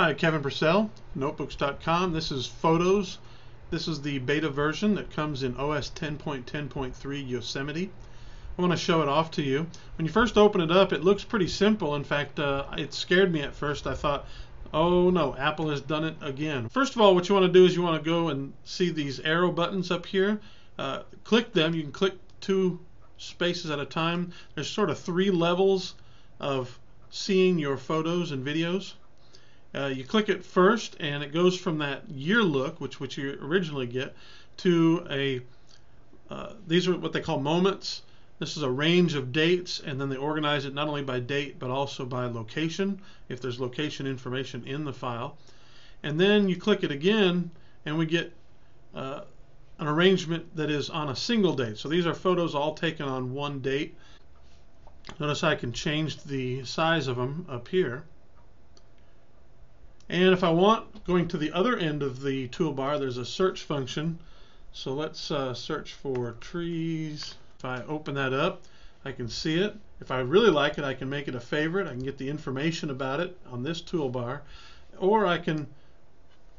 Hi, Kevin Purcell, Notebooks.com. This is Photos. This is the beta version that comes in OS 10.10.3 Yosemite. I want to show it off to you. When you first open it up, it looks pretty simple. In fact, uh, it scared me at first. I thought, oh no, Apple has done it again. First of all, what you want to do is you want to go and see these arrow buttons up here. Uh, click them. You can click two spaces at a time. There's sort of three levels of seeing your photos and videos. Uh, you click it first, and it goes from that year look, which which you originally get, to a uh, these are what they call moments. This is a range of dates, and then they organize it not only by date but also by location, if there's location information in the file. And then you click it again, and we get uh, an arrangement that is on a single date. So these are photos all taken on one date. Notice I can change the size of them up here. And if I want, going to the other end of the toolbar, there's a search function. So let's uh, search for trees. If I open that up, I can see it. If I really like it, I can make it a favorite. I can get the information about it on this toolbar. Or I can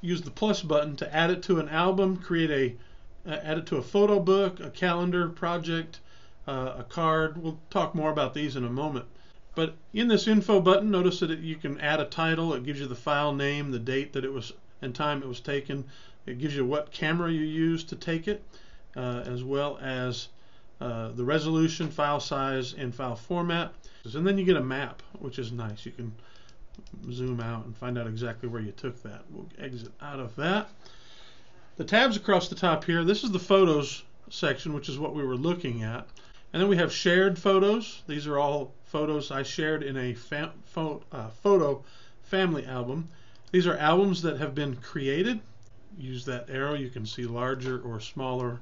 use the plus button to add it to an album, create a, uh, add it to a photo book, a calendar project, uh, a card. We'll talk more about these in a moment. But in this info button, notice that it, you can add a title. It gives you the file name, the date that it was, and time it was taken. It gives you what camera you used to take it, uh, as well as uh, the resolution, file size, and file format. And then you get a map, which is nice. You can zoom out and find out exactly where you took that. We'll exit out of that. The tabs across the top here, this is the photos section, which is what we were looking at. And then we have shared photos. These are all photos I shared in a fam uh, photo family album. These are albums that have been created. Use that arrow, you can see larger or smaller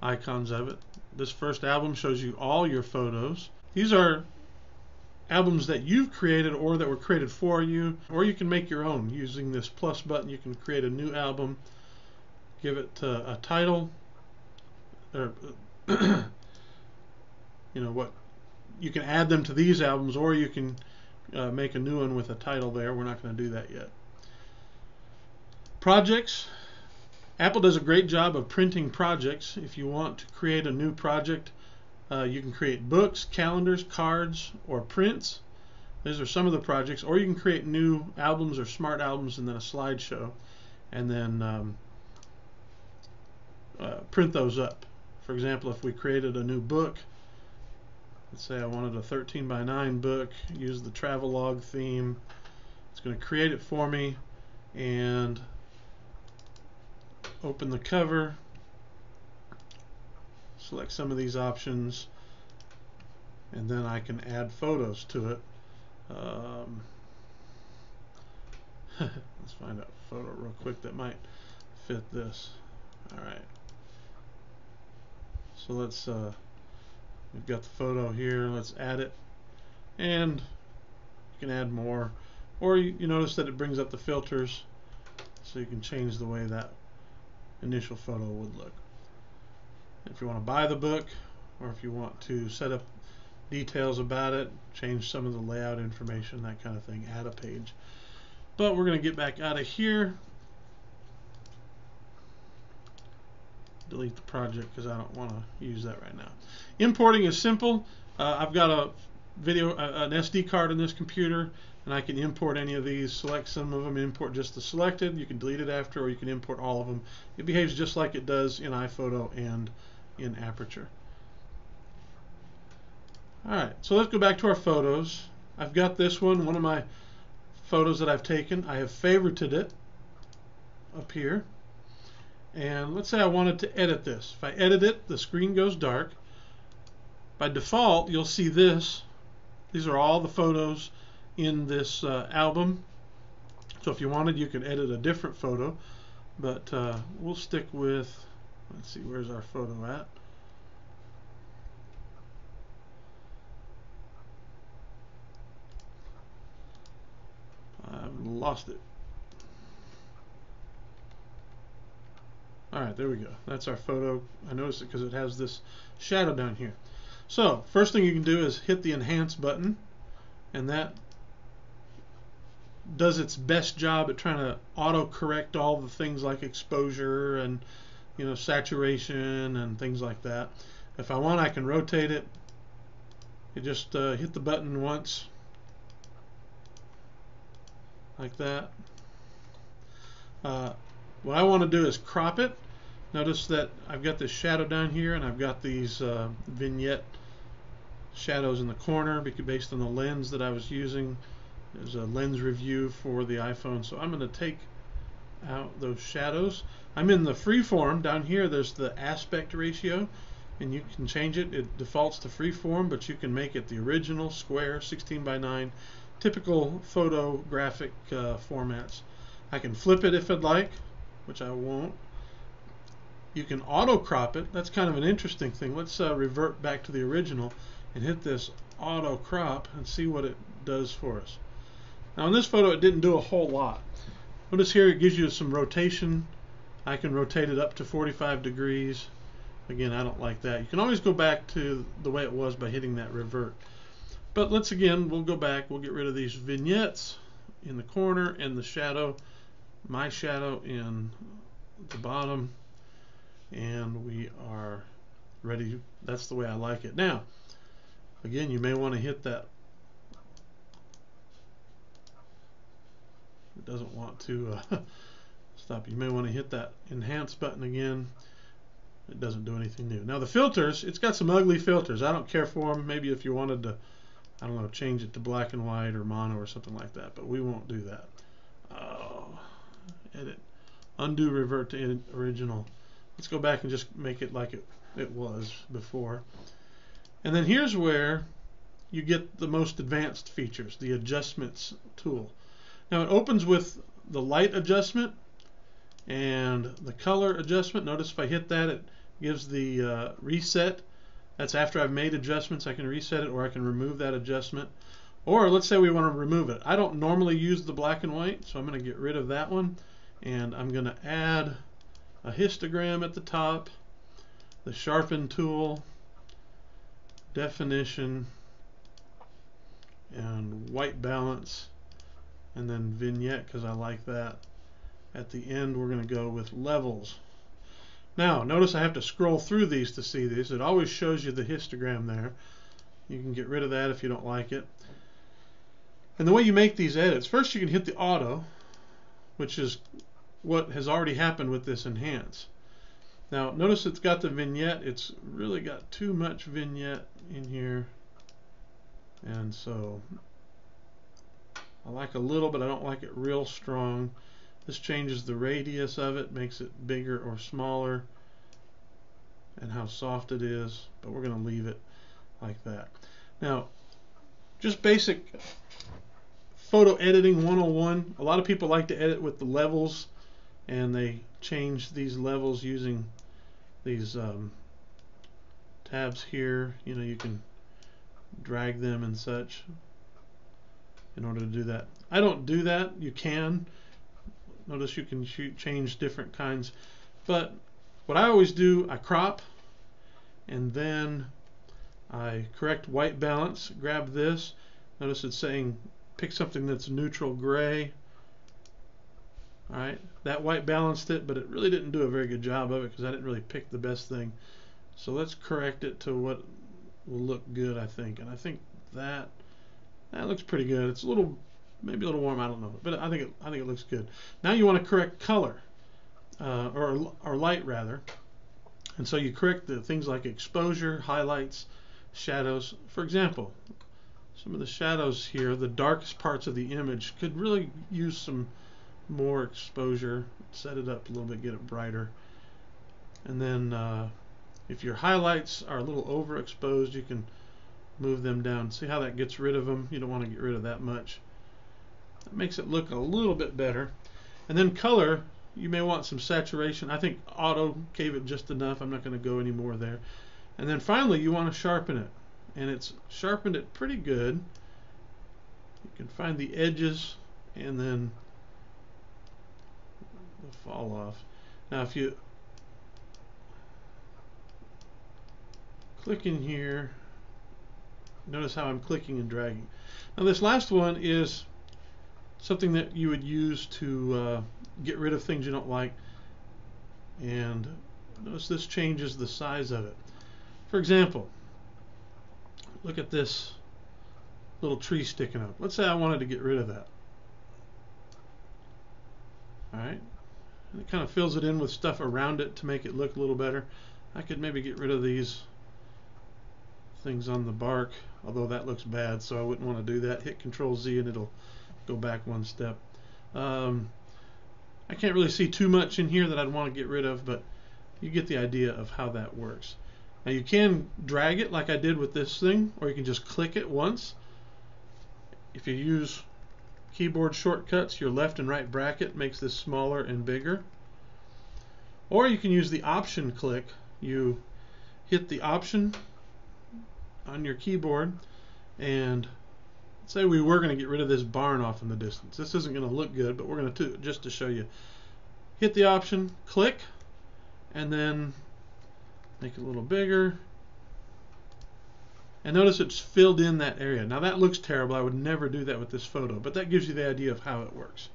icons of it. This first album shows you all your photos. These are albums that you've created or that were created for you, or you can make your own. Using this plus button, you can create a new album, give it uh, a title, or you know what you can add them to these albums or you can uh, make a new one with a title there. We're not going to do that yet. Projects. Apple does a great job of printing projects. If you want to create a new project uh, you can create books calendars cards or prints. These are some of the projects. Or you can create new albums or smart albums and then a slideshow and then um, uh, print those up. For example if we created a new book let's say I wanted a 13 by 9 book use the travelogue theme. It's going to create it for me and open the cover select some of these options and then I can add photos to it. Um, let's find a photo real quick that might fit this. Alright so let's uh, We've got the photo here. Let's add it. And you can add more. Or you, you notice that it brings up the filters so you can change the way that initial photo would look. If you want to buy the book or if you want to set up details about it, change some of the layout information, that kind of thing, add a page. But we're going to get back out of here delete the project because I don't want to use that right now. Importing is simple. Uh, I've got a video, uh, an SD card in this computer, and I can import any of these. Select some of them, import just the selected. You can delete it after, or you can import all of them. It behaves just like it does in iPhoto and in Aperture. Alright, so let's go back to our photos. I've got this one, one of my photos that I've taken. I have favorited it up here and let's say I wanted to edit this. If I edit it, the screen goes dark. By default, you'll see this. These are all the photos in this uh, album. So if you wanted, you could edit a different photo. But uh, we'll stick with, let's see, where's our photo at? I've lost it. Alright, there we go. That's our photo. I noticed it because it has this shadow down here. So, first thing you can do is hit the Enhance button, and that does its best job at trying to auto correct all the things like exposure and you know saturation and things like that. If I want, I can rotate it. You just uh, hit the button once, like that. Uh, what I want to do is crop it. Notice that I've got this shadow down here and I've got these uh, vignette shadows in the corner because based on the lens that I was using. There's a lens review for the iPhone. So I'm going to take out those shadows. I'm in the freeform. Down here there's the aspect ratio and you can change it. It defaults to freeform, but you can make it the original square 16 by 9 typical photographic uh, formats. I can flip it if I'd like, which I won't. You can auto crop it. That's kind of an interesting thing. Let's uh, revert back to the original and hit this auto crop and see what it does for us. Now in this photo it didn't do a whole lot. Notice here it gives you some rotation. I can rotate it up to 45 degrees. Again, I don't like that. You can always go back to the way it was by hitting that revert. But let's again, we'll go back, we'll get rid of these vignettes in the corner and the shadow, my shadow in the bottom, and we are ready. That's the way I like it. Now, again, you may want to hit that. It doesn't want to uh, stop. You may want to hit that enhance button again it doesn't do anything new. Now the filters, it's got some ugly filters. I don't care for them. Maybe if you wanted to, I don't know, change it to black and white or mono or something like that, but we won't do that. Oh, edit, undo, revert to original. Let's go back and just make it like it, it was before. And then here's where you get the most advanced features, the adjustments tool. Now it opens with the light adjustment and the color adjustment. Notice if I hit that, it gives the uh, reset. That's after I've made adjustments. I can reset it or I can remove that adjustment. Or let's say we want to remove it. I don't normally use the black and white, so I'm going to get rid of that one. And I'm going to add a histogram at the top, the sharpen tool, definition, and white balance, and then vignette because I like that. At the end, we're going to go with levels. Now, notice I have to scroll through these to see these. It always shows you the histogram there. You can get rid of that if you don't like it. And the way you make these edits, first you can hit the auto, which is what has already happened with this enhance. Now, notice it's got the vignette. It's really got too much vignette in here. And so I like a little, but I don't like it real strong. This changes the radius of it, makes it bigger or smaller, and how soft it is, but we're going to leave it like that. Now, just basic photo editing 101. A lot of people like to edit with the levels, and they change these levels using these um, tabs here. You know, you can drag them and such in order to do that. I don't do that. You can. Notice you can shoot, change different kinds. But what I always do, I crop and then I correct white balance, grab this. Notice it's saying pick something that's neutral gray. Alright, that white balanced it, but it really didn't do a very good job of it because I didn't really pick the best thing. So let's correct it to what will look good, I think. And I think that that looks pretty good. It's a little maybe a little warm. I don't know, but I think it, I think it looks good. Now you want to correct color, uh, or or light rather, and so you correct the things like exposure, highlights, shadows. For example, some of the shadows here, the darkest parts of the image, could really use some more exposure. Set it up a little bit, get it brighter, and then uh, if your highlights are a little overexposed, you can move them down. See how that gets rid of them? You don't want to get rid of that much. That makes it look a little bit better. And then color, you may want some saturation. I think auto gave it just enough. I'm not going to go any more there. And then finally, you want to sharpen it. And it's sharpened it pretty good. You can find the edges and then the fall off. Now if you click in here, notice how I'm clicking and dragging. Now this last one is something that you would use to uh, get rid of things you don't like. And notice this changes the size of it. For example, look at this little tree sticking up. Let's say I wanted to get rid of that. Alright, and it kind of fills it in with stuff around it to make it look a little better. I could maybe get rid of these things on the bark, although that looks bad, so I wouldn't want to do that. Hit Control Z and it'll go back one step. Um, I can't really see too much in here that I'd want to get rid of, but you get the idea of how that works. Now you can drag it like I did with this thing, or you can just click it once. If you use keyboard shortcuts, your left and right bracket makes this smaller and bigger. Or you can use the option click. You hit the option on your keyboard and say we were going to get rid of this barn off in the distance. This isn't going to look good, but we're going to, just to show you, hit the option, click, and then make it a little bigger. And notice it's filled in that area. Now that looks terrible. I would never do that with this photo, but that gives you the idea of how it works.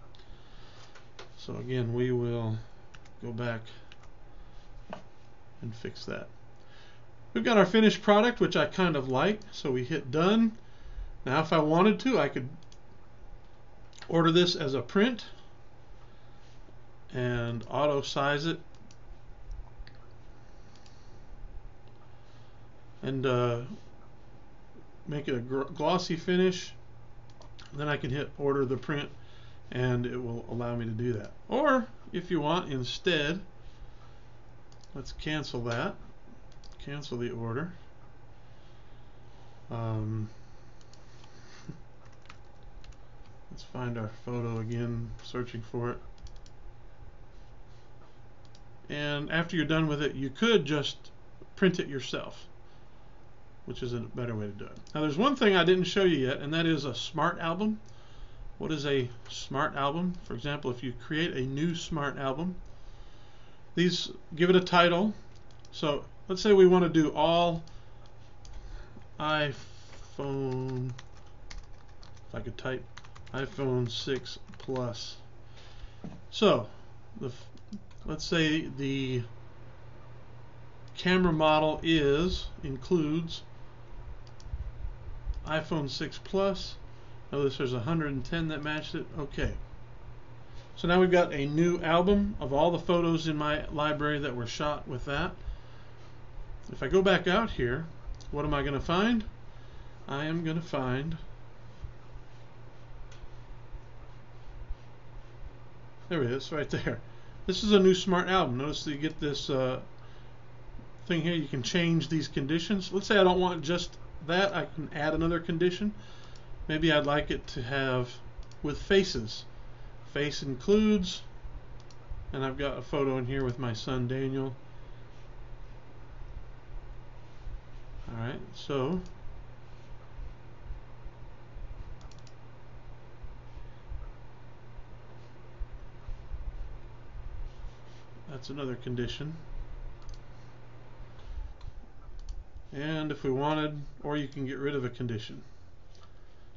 So again, we will go back and fix that. We've got our finished product, which I kind of like. So we hit done. Now if I wanted to, I could order this as a print and auto size it and uh, make it a glossy finish then I can hit order the print and it will allow me to do that. Or if you want instead let's cancel that. Cancel the order. Um, let's find our photo again searching for it. And after you're done with it you could just print it yourself which is a better way to do it. Now there's one thing I didn't show you yet, and that is a smart album. What is a smart album? For example, if you create a new smart album, these give it a title. So let's say we want to do all iPhone, if I could type, iPhone 6 Plus. So the, let's say the camera model is includes iPhone 6 Plus. Notice there's 110 that matched it. Okay. So now we've got a new album of all the photos in my library that were shot with that. If I go back out here, what am I going to find? I am going to find There it is, right there. This is a new smart album. Notice that you get this uh, thing here. You can change these conditions. Let's say I don't want just that, I can add another condition. Maybe I'd like it to have with faces. Face includes, and I've got a photo in here with my son Daniel. Alright, so that's another condition. And if we wanted, or you can get rid of a condition.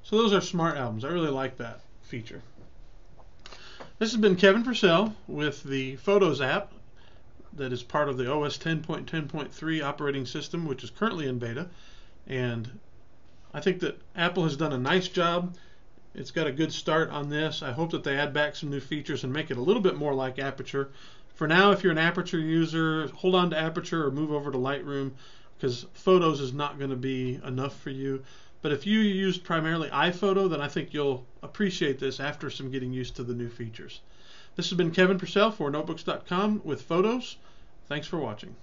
So those are smart albums. I really like that feature. This has been Kevin Purcell with the Photos app that is part of the OS 10.10.3 operating system, which is currently in beta. And I think that Apple has done a nice job. It's got a good start on this. I hope that they add back some new features and make it a little bit more like Aperture. For now, if you're an Aperture user, hold on to Aperture or move over to Lightroom because photos is not going to be enough for you. But if you use primarily iPhoto, then I think you'll appreciate this after some getting used to the new features. This has been Kevin Purcell for Notebooks.com with photos. Thanks for watching.